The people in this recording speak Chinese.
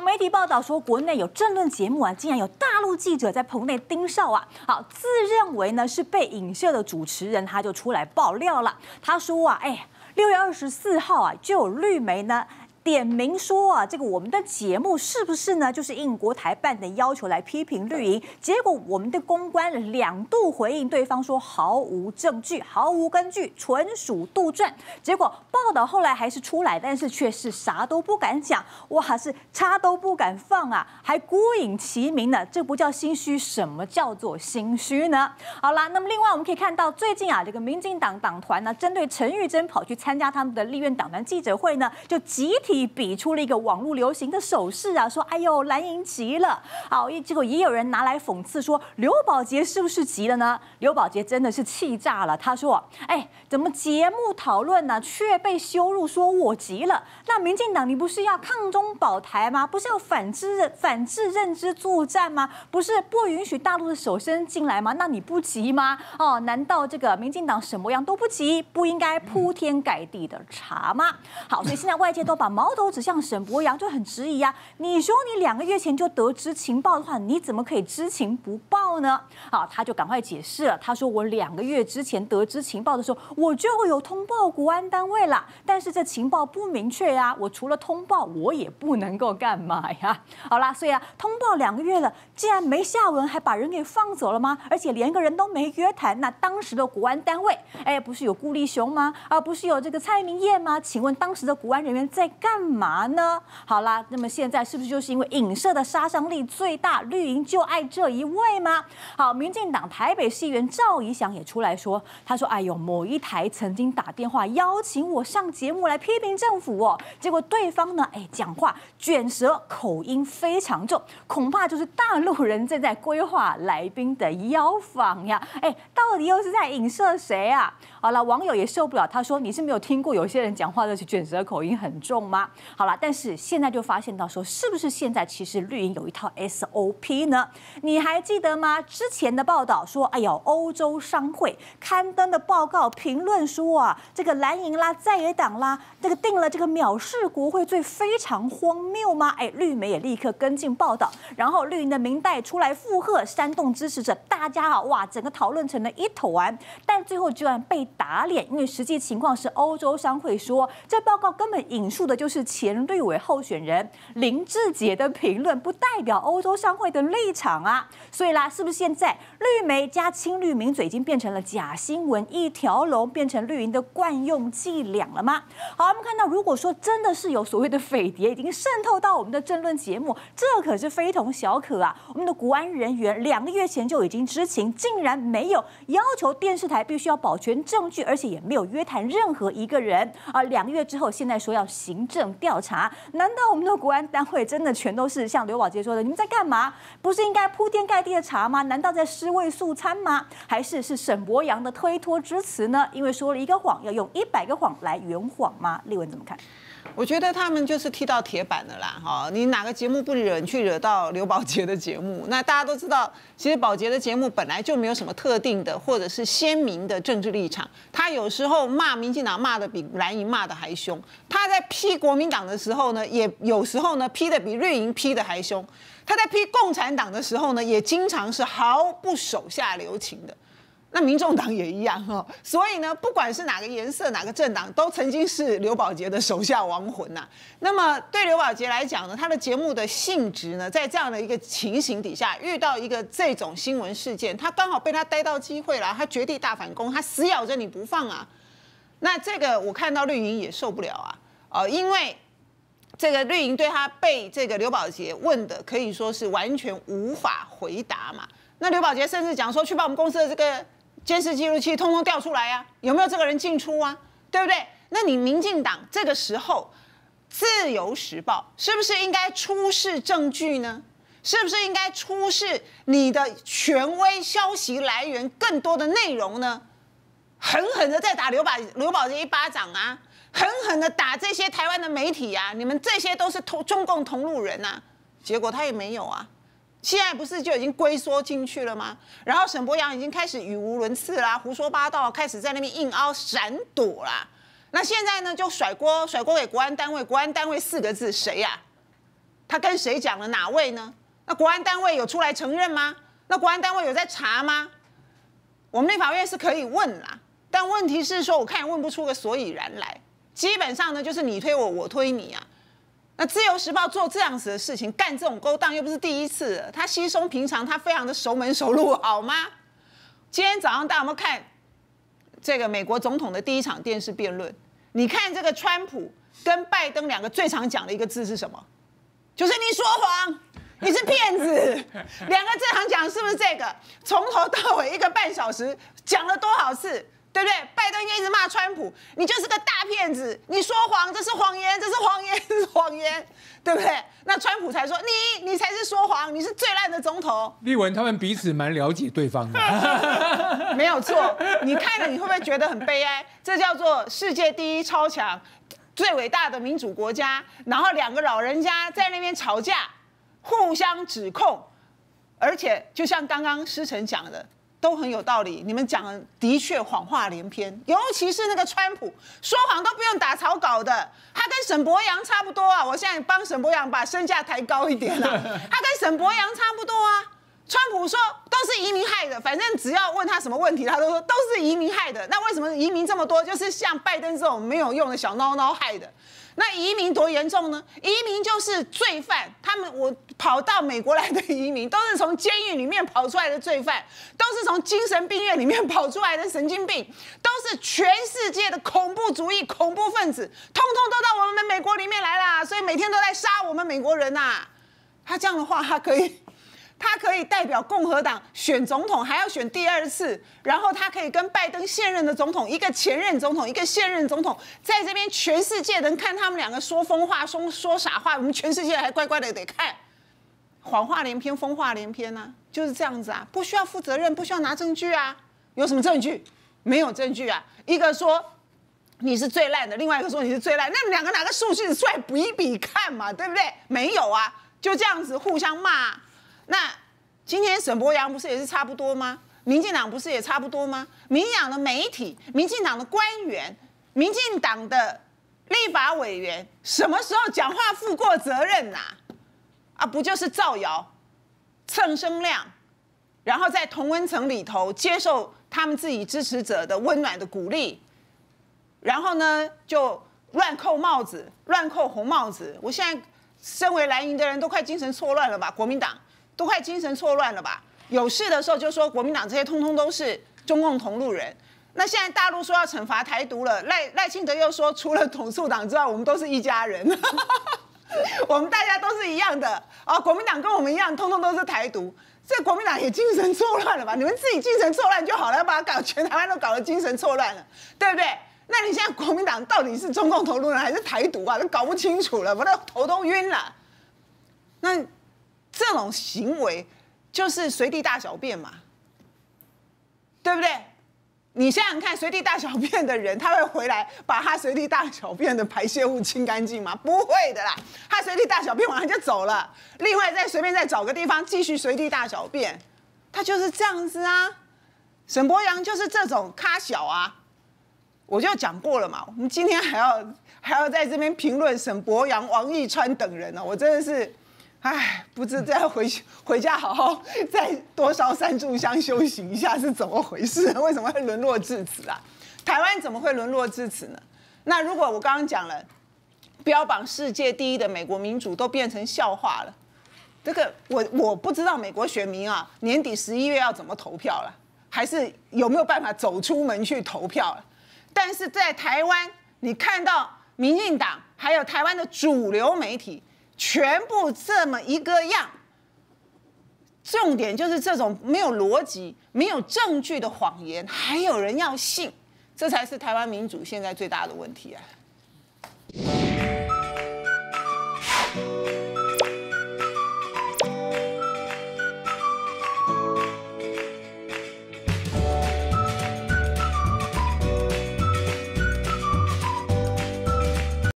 媒体报道说，国内有政论节目啊，竟然有大陆记者在棚内盯梢啊。好，自认为呢是被影射的主持人，他就出来爆料了。他说啊，哎，六月二十四号啊，就有绿媒呢。点名说啊，这个我们的节目是不是呢？就是应国台办的要求来批评绿营，结果我们的公关两度回应对方说毫无证据、毫无根据，纯属杜撰。结果报道后来还是出来，但是却是啥都不敢讲，哇，是叉都不敢放啊，还孤影其名呢，这不叫心虚，什么叫做心虚呢？好啦，那么另外我们可以看到，最近啊，这个民进党党团呢，针对陈玉珍跑去参加他们的立院党团记者会呢，就集体。比出了一个网络流行的手势啊，说：“哎呦，蓝营急了。”好，结果也有人拿来讽刺说：“刘宝杰是不是急了呢？”刘宝杰真的是气炸了，他说：“哎，怎么节目讨论呢，却被羞辱说我急了？那民进党你不是要抗中保台吗？不是要反制反制认知作战吗？不是不允许大陆的手伸进来吗？那你不急吗？哦，难道这个民进党什么样都不急，不应该铺天盖地的查吗？好，所以现在外界都把矛头指向沈博阳，就很质疑啊！你说你两个月前就得知情报的话，你怎么可以知情不报呢？好，他就赶快解释了，他说我两个月之前得知情报的时候，我就有通报国安单位了，但是这情报不明确呀，我除了通报，我也不能够干嘛呀？好啦，所以啊，通报两个月了，既然没下文，还把人给放走了吗？而且连个人都没约谈，那当时的国安单位，哎，不是有顾立雄吗？而不是有这个蔡明燕吗？请问当时的国安人员在干？干嘛呢？好啦，那么现在是不是就是因为影射的杀伤力最大，绿营就爱这一位吗？好，民进党台北市议员赵怡翔也出来说，他说：“哎呦，某一台曾经打电话邀请我上节目来批评政府哦，结果对方呢，哎，讲话卷舌，口音非常重，恐怕就是大陆人正在规划来宾的邀访呀。哎，到底又是在影射谁啊？好了，网友也受不了，他说：你是没有听过有些人讲话的卷舌口音很重吗？好了，但是现在就发现到说，是不是现在其实绿营有一套 SOP 呢？你还记得吗？之前的报道说，哎呦，欧洲商会刊登的报告评论说啊，这个蓝营啦、在野党啦，这个定了这个藐视国会罪，非常荒谬吗？哎，绿媒也立刻跟进报道，然后绿营的明代出来附和，煽动支持者，大家啊，哇，整个讨论成了一团，但最后居然被打脸，因为实际情况是欧洲商会说，这报告根本引述的就是。前绿委候选人林志杰的评论不代表欧洲商会的立场啊，所以啦，是不是现在绿媒加青绿名嘴已经变成了假新闻一条龙，变成绿营的惯用伎俩了吗？好，我们看到，如果说真的是有所谓的匪谍已经渗透到我们的争论节目，这可是非同小可啊！我们的国安人员两个月前就已经知情，竟然没有要求电视台必须要保全证据，而且也没有约谈任何一个人啊！两个月之后，现在说要行政。调查？难道我们的国安单位真的全都是像刘宝杰说的？你们在干嘛？不是应该铺天盖地的查吗？难道在尸位素餐吗？还是是沈博阳的推脱之词呢？因为说了一个谎，要用一百个谎来圆谎吗？立文怎么看？我觉得他们就是踢到铁板的啦，哈！你哪个节目不惹去惹到刘宝杰的节目？那大家都知道，其实宝杰的节目本来就没有什么特定的或者是鲜明的政治立场。他有时候骂民进党骂的比蓝营骂的还凶，他在批国民党的时候呢，也有时候呢批的比绿营批的还凶。他在批共产党的时候呢，也经常是毫不手下留情的。那民众党也一样哈，所以呢，不管是哪个颜色、哪个政党，都曾经是刘宝杰的手下亡魂呐。那么对刘宝杰来讲呢，他的节目的性质呢，在这样的一个情形底下，遇到一个这种新闻事件，他刚好被他逮到机会了，他绝地大反攻，他死咬着你不放啊。那这个我看到绿营也受不了啊，呃，因为这个绿营对他被这个刘宝杰问的可以说是完全无法回答嘛。那刘宝杰甚至讲说，去把我们公司的这个。监视记录器通通调出来呀，有没有这个人进出啊？对不对？那你民进党这个时候，自由时报是不是应该出示证据呢？是不是应该出示你的权威消息来源更多的内容呢？狠狠的再打刘宝刘宝杰一巴掌啊！狠狠的打这些台湾的媒体啊！你们这些都是同中共同路人呐！结果他也没有啊。现在不是就已经龟缩进去了吗？然后沈博阳已经开始语无伦次啦，胡说八道，开始在那边硬凹闪躲啦。那现在呢，就甩锅甩锅给国安单位，国安单位四个字谁呀？他跟谁讲了？哪位呢？那国安单位有出来承认吗？那国安单位有在查吗？我们立法院是可以问啦，但问题是说，我看也问不出个所以然来。基本上呢，就是你推我，我推你啊。那自由时报做这样子的事情，干这种勾当又不是第一次，他稀松平常，他非常的熟门熟路，好吗？今天早上大家有没有看这个美国总统的第一场电视辩论？你看这个川普跟拜登两个最常讲的一个字是什么？就是你说谎，你是骗子。两个最常讲是不是这个？从头到尾一个半小时讲了多少次？对不对？拜登就一直骂川普，你就是个大骗子，你说谎，这是谎言，这是谎言，这是谎言，对不对？那川普才说你，你才是说谎，你是最烂的总统。立文他们彼此蛮了解对方的，没有错。你看了你会不会觉得很悲哀？这叫做世界第一超强、最伟大的民主国家，然后两个老人家在那边吵架，互相指控，而且就像刚刚师承讲的。都很有道理，你们讲的的确谎话连篇，尤其是那个川普说谎都不用打草稿的，他跟沈博阳差不多啊。我现在帮沈博阳把身价抬高一点了，他跟沈博阳差不多啊。川普说都是移民害的，反正只要问他什么问题，他都说都是移民害的。那为什么移民这么多？就是像拜登这种没有用的小孬孬害的。那移民多严重呢？移民就是罪犯，他们我跑到美国来的移民，都是从监狱里面跑出来的罪犯，都是从精神病院里面跑出来的神经病，都是全世界的恐怖主义恐怖分子，通通都到我们美国里面来啦，所以每天都在杀我们美国人呐。他这样的话，他可以。他可以代表共和党选总统，还要选第二次，然后他可以跟拜登现任的总统，一个前任总统，一个现任总统，在这边全世界人看他们两个说疯话、说说傻话，我们全世界还乖乖的得看，谎话连篇、疯话连篇呢，就是这样子啊，不需要负责任，不需要拿证据啊，有什么证据？没有证据啊，一个说你是最烂的，另外一个说你是最烂，那两个拿个数据出来比一比看嘛，对不对？没有啊，就这样子互相骂。那今天沈博阳不是也是差不多吗？民进党不是也差不多吗？民进党的媒体、民进党的官员、民进党的立法委员，什么时候讲话负过责任呐？啊，不就是造谣、蹭声量，然后在同温层里头接受他们自己支持者的温暖的鼓励，然后呢就乱扣帽子、乱扣红帽子。我现在身为蓝营的人都快精神错乱了吧？国民党。都快精神错乱了吧？有事的时候就说国民党这些通通都是中共同路人。那现在大陆说要惩罚台独了，赖赖清德又说除了统促党之外，我们都是一家人，我们大家都是一样的啊。国民党跟我们一样，通通都是台独，这国民党也精神错乱了吧？你们自己精神错乱就好了，要把它搞全台湾都搞得精神错乱了，对不对？那你现在国民党到底是中共同路人还是台独啊？都搞不清楚了，我都头都晕了。那。这种行为就是随地大小便嘛，对不对？你想想看，随地大小便的人，他会回来把他随地大小便的排泄物清干净吗？不会的啦，他随地大小便完就走了，另外再随便再找个地方继续随地大小便，他就是这样子啊。沈博阳就是这种咖小啊，我就讲过了嘛。我们今天还要还要在这边评论沈博阳、王义川等人呢，我真的是。唉，不知再回去 回家好好再多烧三炷香修行一下是怎么回事？为什么会沦落至此啊？台湾怎么会沦落至此呢？那如果我刚刚讲了，标榜世界第一的美国民主都变成笑话了，这个我我不知道美国选民啊年底十一月要怎么投票了，还是有没有办法走出门去投票了？但是在台湾，你看到民进党还有台湾的主流媒体。全部这么一个样，重点就是这种没有逻辑、没有证据的谎言，还有人要信，这才是台湾民主现在最大的问题啊！